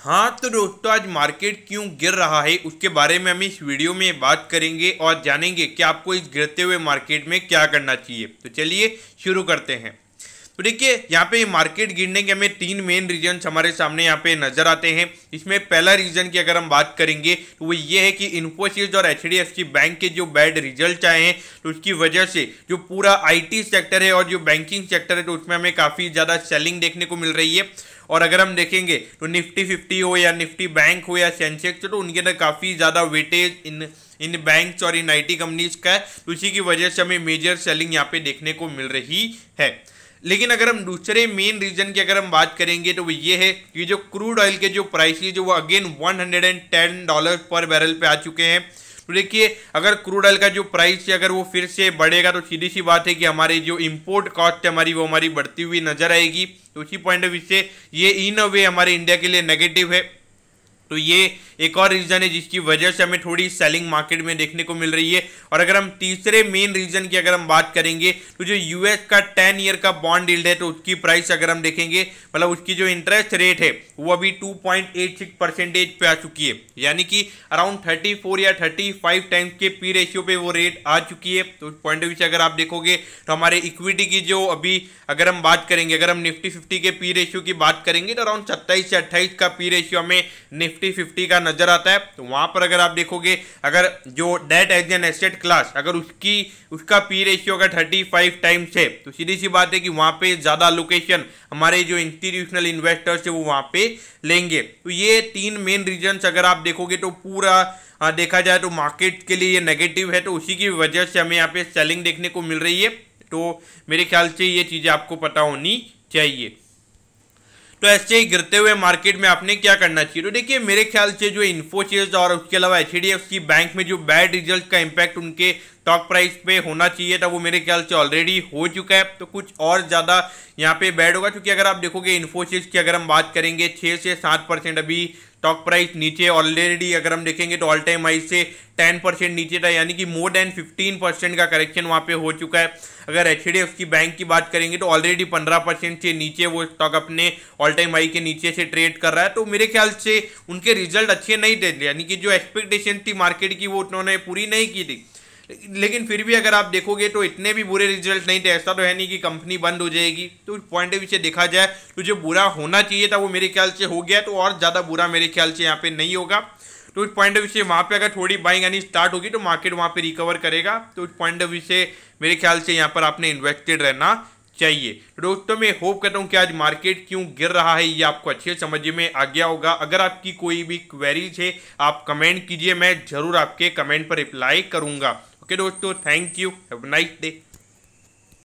हाँ तो दोस्तों, आज मार्केट क्यों गिर रहा है, उसके बारे में हम इस वीडियो में बात करेंगे और जानेंगे कि आपको इस गिरते हुए मार्केट में क्या करना चाहिए। तो चलिए शुरू करते हैं। तो देखिए, यहाँ पे मार्केट गिरने के हमें तीन मेन रीजन हमारे सामने यहाँ पे नज़र आते हैं। इसमें पहला रीजन की अगर हम बात करेंगे तो वो ये है कि इन्फोसिस और एच बैंक के जो बैड रिज़ल्ट आए हैं तो उसकी वजह से जो पूरा आईटी सेक्टर है और जो बैंकिंग सेक्टर है तो उसमें हमें काफ़ी ज़्यादा सेलिंग देखने को मिल रही है। और अगर हम देखेंगे तो निफ्टी फिफ्टी हो या निफ्टी बैंक हो या सेंसेक्स तो उनके अंदर काफ़ी ज़्यादा वेटेज इन इन बैंक और इन आईटी कंपनीज़ का है। तो उसी की वजह से हमें मेजर सेलिंग यहाँ पे देखने को मिल रही है। लेकिन अगर हम दूसरे मेन रीजन की अगर हम बात करेंगे तो वो ये है कि जो क्रूड ऑयल के जो प्राइस जो वो अगेन 110 डॉलर पर बैरल पे आ चुके हैं। तो देखिए, अगर क्रूड ऑयल का जो प्राइस है, अगर वो फिर से बढ़ेगा तो सीधी सी बात है कि हमारे जो इंपोर्ट कॉस्ट है, हमारी, वो हमारी बढ़ती हुई नज़र आएगी। तो उसी पॉइंट ऑफ़ व्यू से ये इन अ वे हमारे इंडिया के लिए नेगेटिव है। तो ये एक और रीज़न है जिसकी वजह से हमें थोड़ी सेलिंग मार्केट में देखने को मिल रही है। और अगर हम तीसरे मेन रीज़न की अगर हम बात करेंगे तो जो यूएस का टेन ईयर का बॉन्ड डील्ड है तो उसकी प्राइस अगर हम देखेंगे मतलब उसकी जो इंटरेस्ट रेट है, वो अभी 2.86 परसेंटेज पे आ चुकी है। यानी कि अराउंड 34 या 35 टाइम्स के पी रेशियो पे वो रेट आ चुकी है। तो उस पॉइंट ऑफ़ व्यू से अगर आप देखोगे तो हमारे इक्विटी की जो अभी अगर हम बात करेंगे, अगर हम निफ्टी फिफ्टी के पी रेशियो की बात करेंगे तो अराउंड सत्ताईस से अट्ठाईस का पी रेशियो हमें निफ्टी फिफ्टी का नज़र आता है तो वहाँ पर अगर आप देखोगे अगर जो debt as an asset class अगर उसकी उसका पी रेशियो अगर थर्टी फाइव टाइम्स है तो सीधी सी बात है कि वहाँ पे ज़्यादा लोकेशन हमारे जो इंस्टीट्यूशनल इन्वेस्टर्स है वो वहाँ पे लेंगे। तो ये तीन मेन रीजन अगर आप देखोगे तो पूरा आ, देखा जाए तो मार्केट के लिए ये नेगेटिव है तो उसी की वजह से हमें यहाँ पे सेलिंग देखने को मिल रही है। तो मेरे ख्याल से ये चीज़ें आपको पता होनी चाहिए। तो ऐसे ही गिरते हुए मार्केट में आपने क्या करना चाहिए? तो देखिए, मेरे ख्याल से जो इन्फोसिस और उसके अलावा एच बैंक में जो बैड रिज़ल्ट का इम्पैक्ट उनके स्टॉक प्राइस पे होना चाहिए था, वो मेरे ख्याल से ऑलरेडी हो चुका है। तो कुछ और ज़्यादा यहाँ पे बैड होगा, क्योंकि अगर आप देखोगे इन्फोसिस की अगर हम बात करेंगे छः से सात परसेंट अभी स्टॉक प्राइस नीचे ऑलरेडी अगर हम देखेंगे तो ऑल टाइम हाई से टेन परसेंट नीचे था, यानी कि मोर देन फिफ्टीन परसेंट का करेक्शन वहाँ पे हो चुका है। अगर एच डी एफ़ की बैंक की बात करेंगे तो ऑलरेडी पंद्रह परसेंट से नीचे वो स्टॉक अपने ऑल टाइम हाई के नीचे से ट्रेड कर रहा है। तो मेरे ख्याल से उनके रिज़ल्ट अच्छे नहीं थे, यानी कि जो एक्सपेक्टेशन थी मार्केट की वो उन्होंने पूरी नहीं की थी। लेकिन फिर भी अगर आप देखोगे तो इतने भी बुरे रिज़ल्ट नहीं थे, ऐसा तो है नहीं कि कंपनी बंद हो जाएगी। तो पॉइंट ऑफ़ व्यू से देखा जाए तो जो बुरा होना चाहिए था, वो मेरे ख्याल से हो गया तो और ज़्यादा बुरा मेरे ख्याल से यहाँ पे नहीं होगा। तो उस पॉइंट ऑफ़ व्यू से वहाँ पे अगर थोड़ी बाइंग आनी स्टार्ट होगी तो मार्केट वहाँ पे रिकवर करेगा। तो उस पॉइंट ऑफ़ व्यू से मेरे ख्याल से यहाँ पर आपने इन्वेस्टेड रहना चाहिए। तो दोस्तों, मैं होप करता हूँ कि आज मार्केट क्यों गिर रहा है, ये आपको अच्छे समझ में आ गया होगा। अगर आपकी कोई भी क्वेरीज है, आप कमेंट कीजिए, मैं ज़रूर आपके कमेंट पर रिप्लाई करूँगा। ओके दोस्तों thank you have night day